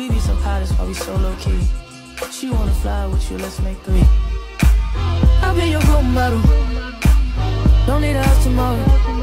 We be so high, that's why we so low key. She wanna fly with you, let's make three. I'll be your role model. Don't need a house tomorrow.